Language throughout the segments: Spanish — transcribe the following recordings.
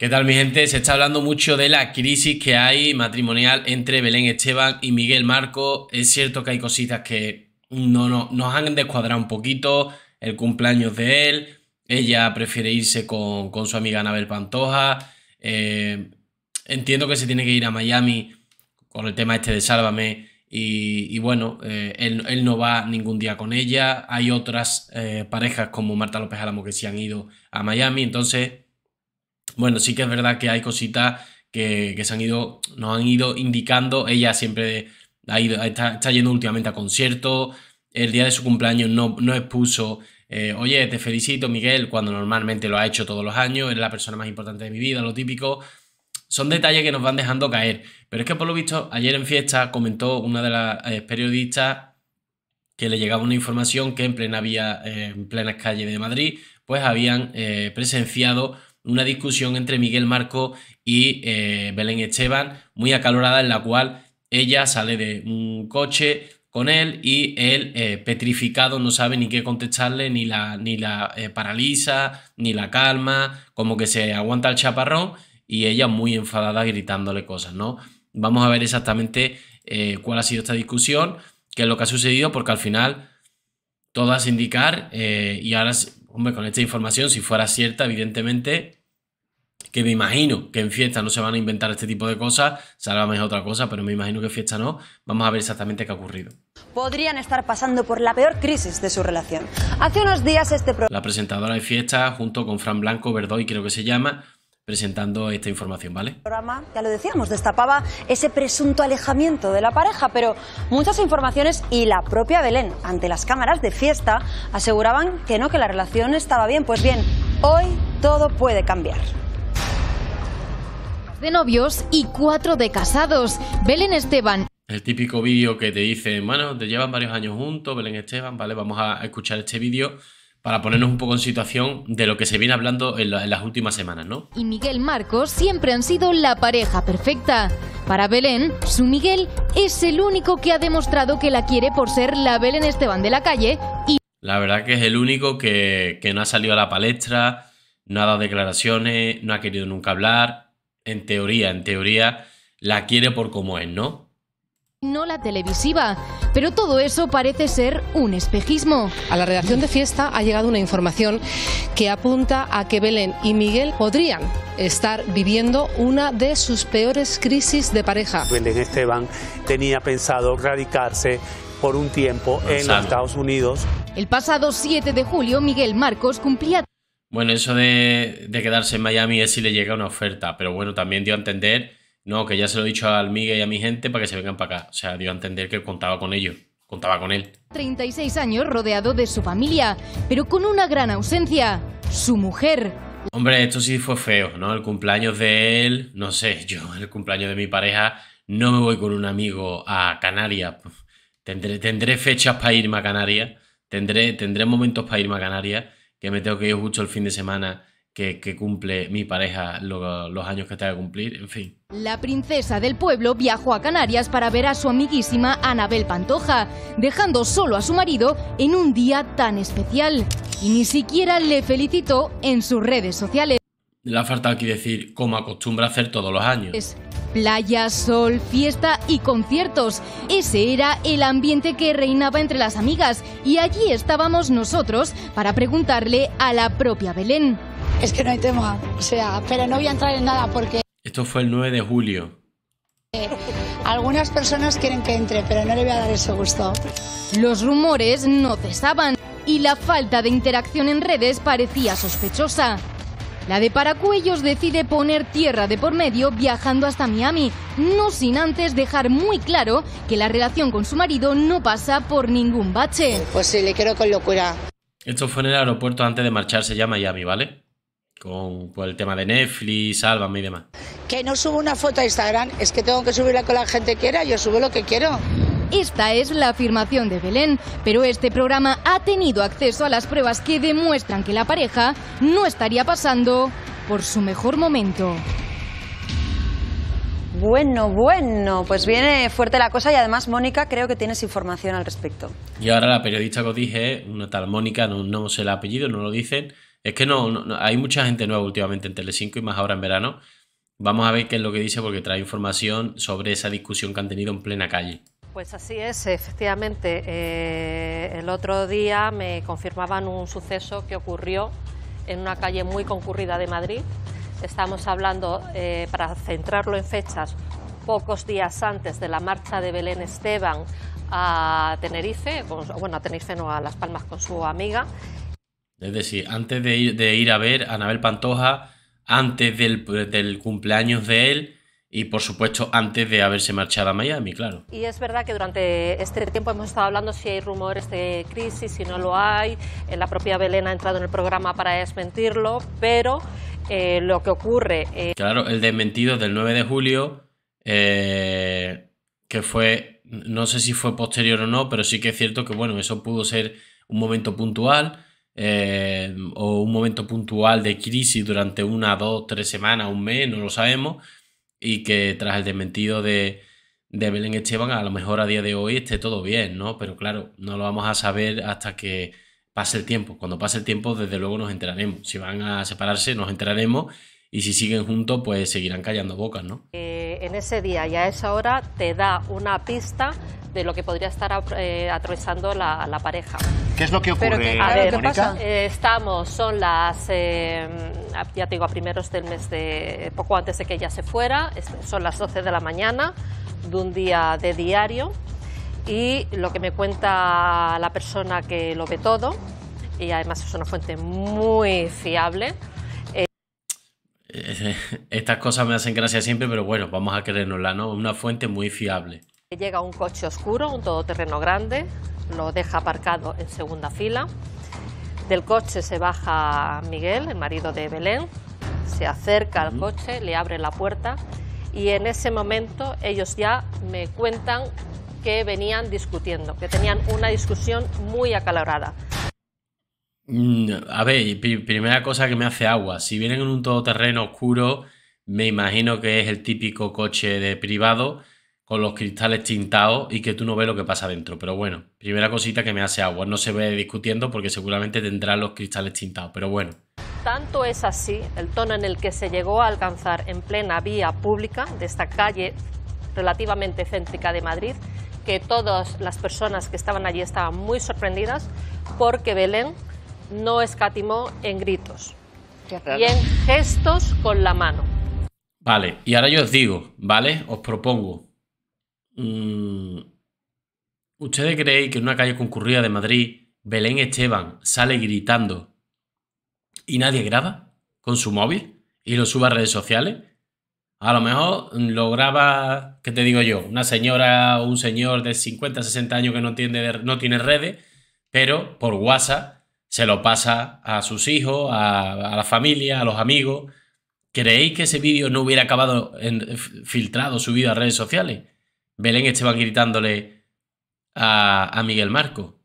¿Qué tal mi gente? Se está hablando mucho de la crisis que hay matrimonial entre Belén Esteban y Miguel Marco. Es cierto que hay cositas que no, no, nos han descuadrado un poquito. El cumpleaños de él. Ella prefiere irse con, su amiga Anabel Pantoja. Eh, entiendo que se tiene que ir a Miami con el tema este de Sálvame. Y, bueno, eh, él, no va ningún día con ella. Hay otras eh, parejas como Marta López Álamo que sí han ido a Miami. Entonces bueno, sí que es verdad que hay cositas que, se han ido, nos han ido indicando. Ella siempre ha ido, está, yendo últimamente a conciertos. El día de su cumpleaños no, no expuso, eh, oye, te felicito Miguel, cuando normalmente lo ha hecho todos los años, es la persona más importante de mi vida, lo típico. Son detalles que nos van dejando caer. Pero es que por lo visto, ayer en fiesta comentó una de las eh, periodistas que le llegaba una información que en plena vía, eh, en plenas calles de Madrid, pues habían presenciado una discusión entre Miguel Marco y eh, Belén Esteban, muy acalorada, en la cual ella sale de un coche con él y él eh, petrificado no sabe ni qué contestarle, ni la, ni la eh, paraliza, ni la calma, como que se aguanta el chaparrón y ella muy enfadada gritándole cosas, ¿no? Vamos a ver exactamente cuál ha sido esta discusión, qué es lo que ha sucedido, porque al final todo hace indicar, y ahora hombre, con esta información, si fuera cierta, evidentemente, que me imagino que en fiesta no se van a inventar este tipo de cosas, Sálvame es otra cosa, pero me imagino que en fiesta no, vamos a ver exactamente qué ha ocurrido. Podrían estar pasando por la peor crisis de su relación. Hace unos días este La presentadora de fiesta, junto con Fran Blanco, Verdoy creo que se llama, presentando esta información, ¿vale? El programa, ya lo decíamos, destapaba ese presunto alejamiento de la pareja, pero muchas informaciones y la propia Belén, ante las cámaras de fiesta, aseguraban que no, que la relación estaba bien. Pues bien, hoy todo puede cambiar de novios y cuatro de casados. Belén Esteban. El típico vídeo que te dice, bueno, te llevan varios años juntos, Belén Esteban, ¿vale? Vamos a escuchar este vídeo para ponernos un poco en situación de lo que se viene hablando en, las últimas semanas, ¿no? Y Miguel Marcos siempre han sido la pareja perfecta. Para Belén, su Miguel es el único que ha demostrado que la quiere por ser la Belén Esteban de la calle y... La verdad que es el único que, que no ha salido a la palestra, no ha dado declaraciones, no ha querido nunca hablar. En teoría, en teoría, la quiere por como es, ¿no? No la televisiva. Pero todo eso parece ser un espejismo. A la redacción de fiesta ha llegado una información que apunta a que Belén y Miguel podrían estar viviendo una de sus peores crisis de pareja. Belén Esteban tenía pensado radicarse por un tiempo en los Estados Unidos. El pasado 7 de julio, Miguel Marcos cumplía bueno, eso de, de, quedarse en Miami es si le llega una oferta, pero bueno, también dio a entender no, que ya se lo he dicho al Miguel y a mi gente para que se vengan para acá. O sea, dio a entender que contaba con ellos, contaba con él. 36 años rodeado de su familia, pero con una gran ausencia, su mujer. Hombre, esto sí fue feo, ¿no? El cumpleaños de él, no sé, yo, el cumpleaños de mi pareja, no me voy con un amigo a Canarias. Tendré, tendré fechas para irme a Canarias, tendré, tendré momentos para irme a Canarias, que me tengo que ir justo el fin de semana que, cumple mi pareja los años que tenga que cumplir, en fin. La princesa del pueblo viajó a Canarias para ver a su amiguísima Anabel Pantoja, dejando solo a su marido en un día tan especial. Y ni siquiera le felicitó en sus redes sociales. Le ha faltado aquí decir, como acostumbra hacer todos los años. Playa, sol, fiesta y conciertos. Ese era el ambiente que reinaba entre las amigas y allí estábamos nosotros para preguntarle a la propia Belén. Es que no hay tema, o sea, pero no voy a entrar en nada porque... Esto fue el 9 de julio. algunas personas quieren que entre, pero no le voy a dar ese gusto. Los rumores no cesaban y la falta de interacción en redes parecía sospechosa. La de Paracuellos decide poner tierra de por medio viajando hasta Miami, no sin antes dejar muy claro que la relación con su marido no pasa por ningún bache. Pues sí, le quiero con locura. Esto fue en el aeropuerto antes de marcharse ya a Miami, ¿vale? Con el tema de Netflix, Sálvame y demás. Que no subo una foto a Instagram, es que tengo que subirla con la gente que quiera, yo subo lo que quiero. Esta es la afirmación de Belén, pero este programa ha tenido acceso a las pruebas que demuestran que la pareja no estaría pasando por su mejor momento. Bueno, bueno, pues viene fuerte la cosa y además, Mónica, creo que tienes información al respecto. Y ahora la periodista que os dije, una tal Mónica, no, no sé el apellido, no lo dicen, Es que no, hay mucha gente nueva últimamente en Telecinco y más ahora en verano. Vamos a ver qué es lo que dice porque trae información sobre esa discusión que han tenido en plena calle. Pues así es, efectivamente. Eh, el otro día me confirmaban un suceso que ocurrió en una calle muy concurrida de Madrid. Estamos hablando, eh, para centrarlo en fechas, pocos días antes de la marcha de Belén Esteban a Tenerife, bueno, a Tenerife no, a Las Palmas con su amiga. Es decir, antes de ir, de ir a ver a Anabel Pantoja, antes del, del cumpleaños de él, y por supuesto antes de haberse marchado a Miami, claro. Y es verdad que durante este tiempo hemos estado hablando si hay rumores de crisis, si no lo hay. Eh, la propia Belén ha entrado en el programa para desmentirlo, pero eh, lo que ocurre... Eh, claro, el desmentido del 9 de julio, que fue, no sé si fue posterior o no, pero sí que es cierto que bueno, eso pudo ser un momento puntual. O un momento puntual de crisis durante una, dos, tres semanas, un mes, no lo sabemos, y que tras el desmentido de, de Belén Esteban, a lo mejor a día de hoy esté todo bien, ¿no? Pero claro, no lo vamos a saber hasta que pase el tiempo. Cuando pase el tiempo, desde luego nos enteraremos. Si van a separarse, nos enteraremos. Y si siguen juntos, pues seguirán callando bocas, ¿no? Eh, en ese día y a esa hora te da una pista de lo que podría estar eh, atravesando la, pareja. ¿Qué es lo que ocurre, a ver, eh, estamos, son las, ya te digo, a primeros del mes de, poco antes de que ella se fuera, son las 12 de la mañana de un día de diario y lo que me cuenta la persona que lo ve todo, y además es una fuente muy fiable, estas cosas me hacen gracia siempre, pero bueno, vamos a creérnosla, ¿no? Una fuente muy fiable. Llega un coche oscuro, un todoterreno grande, lo deja aparcado en segunda fila. Del coche se baja Miguel, el marido de Belén, se acerca al coche, le abre la puerta y en ese momento ellos ya me cuentan que venían discutiendo, que tenían una discusión muy acalorada. Mm, a ver, primera cosa que me hace agua. Si vienen en un todoterreno oscuro, me imagino que es el típico coche de privado con los cristales tintados y que tú no ves lo que pasa dentro. Pero bueno, primera cosita que me hace agua. No se ve discutiendo porque seguramente tendrá los cristales tintados. Pero bueno. Tanto es así el tono en el que se llegó a alcanzar en plena vía pública de esta calle relativamente céntrica de Madrid, que todas las personas que estaban allí estaban muy sorprendidas porque Belén no escatimó en gritos y en gestos con la mano. Vale, y ahora yo os digo, ¿vale? Os propongo. Mm, ¿Ustedes creéis que en una calle concurrida de Madrid, Belén Esteban sale gritando y nadie graba con su móvil y lo sube a redes sociales? A lo mejor lo graba, ¿qué te digo yo? Una señora o un señor de 50, 60 años que no, no tiene redes, pero por WhatsApp se lo pasa a sus hijos, a, la familia, a los amigos. ¿Creéis que ese vídeo no hubiera acabado filtrado, subido a redes sociales? Belén Esteban gritándole a, a Miguel Marco.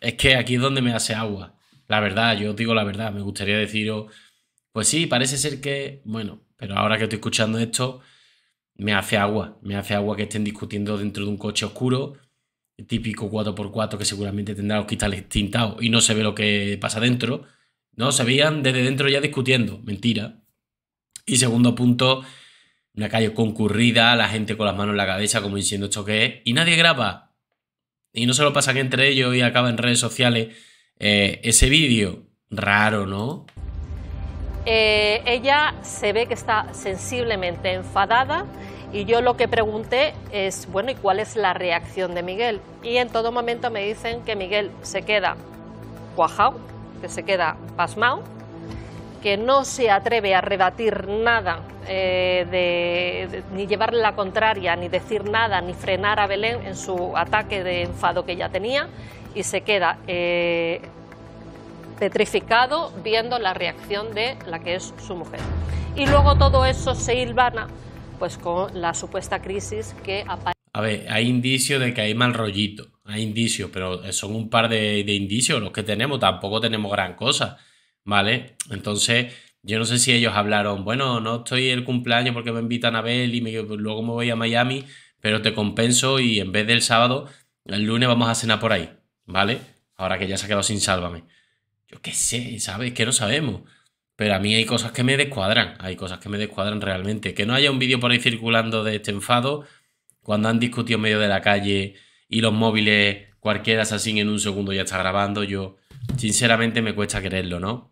Es que aquí es donde me hace agua. La verdad, yo os digo la verdad. Me gustaría deciros, pues sí, parece ser que, bueno, pero ahora que estoy escuchando esto, me hace agua. Me hace agua que estén discutiendo dentro de un coche oscuro típico 4x4 que seguramente tendrá los cristales tintados y no se ve lo que pasa dentro. No, se veían desde dentro ya discutiendo. Mentira. Y segundo punto, una calle concurrida, la gente con las manos en la cabeza como diciendo esto que es, y nadie graba. Y no se lo pasan entre ellos y acaba en redes sociales eh, ese vídeo. Raro, ¿no? Eh, ella se ve que está sensiblemente enfadada y yo lo que pregunté es, bueno, ¿y cuál es la reacción de Miguel? Y en todo momento me dicen que Miguel se queda cuajado, que se queda pasmado, que no se atreve a rebatir nada, eh, ni llevarle la contraria, ni decir nada, ni frenar a Belén en su ataque de enfado que ella tenía, y se queda eh, petrificado viendo la reacción de la que es su mujer. Y luego todo eso se hilvana pues con la supuesta crisis que aparece. A ver, hay indicios de que hay mal rollito, hay indicios, pero son un par de, indicios los que tenemos, tampoco tenemos gran cosa, ¿vale? Entonces, yo no sé si ellos hablaron, bueno, no estoy el cumpleaños porque me invitan a ver y luego me voy a Miami, pero te compenso y en vez del sábado, el lunes vamos a cenar por ahí, ¿vale? Ahora que ya se ha quedado sin sálvame. Yo qué sé, ¿sabes? Que no sabemos. Pero a mí hay cosas que me descuadran, hay cosas que me descuadran realmente. Que no haya un vídeo por ahí circulando de este enfado cuando han discutido en medio de la calle y los móviles, cualquiera así en un segundo ya está grabando, yo sinceramente me cuesta creerlo, ¿no?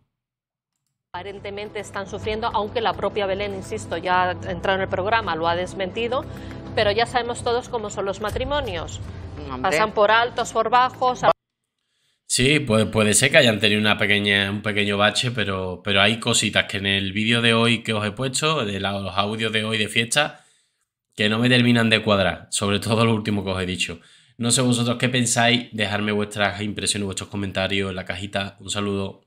Aparentemente están sufriendo, aunque la propia Belén, insisto, ya ha entrado en el programa, lo ha desmentido, pero ya sabemos todos cómo son los matrimonios. Pasan por altos, por bajos. Sí, puede, puede ser que hayan tenido una pequeña, un pequeño bache, pero, pero hay cositas que en el vídeo de hoy que os he puesto, de los audios de hoy de fiesta, que no me terminan de cuadrar, sobre todo lo último que os he dicho. No sé vosotros qué pensáis, dejarme vuestras impresiones, vuestros comentarios en la cajita. Un saludo.